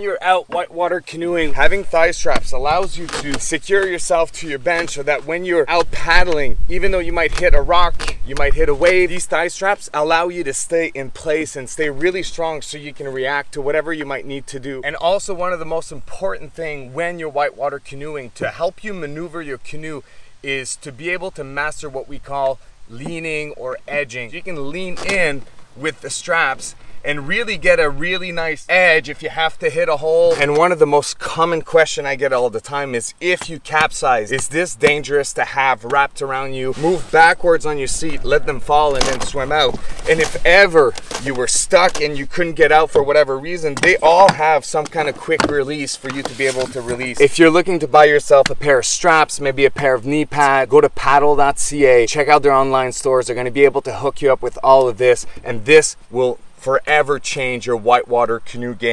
when you're out whitewater canoeing, having thigh straps allows you to secure yourself to your bench so that when you're out paddling, even though you might hit a rock, you might hit a wave, these thigh straps allow you to stay in place and stay really strong so you can react to whatever you might need to do. And also one of the most important thing when you're whitewater canoeing to help you maneuver your canoe is to be able to master what we call leaning or edging. You can lean in with the straps and really get a really nice edge if you have to hit a hole. And one of the most common question I get all the time is if you capsize, is this dangerous to have wrapped around you? Move backwards on your seat, let them fall and then swim out. And if ever you were stuck and you couldn't get out for whatever reason, they all have some kind of quick release for you to be able to release. If you're looking to buy yourself a pair of straps, maybe a pair of knee pads, go to paddle.ca, check out their online stores. They're gonna be able to hook you up with all of this and this will forever change your whitewater canoe game.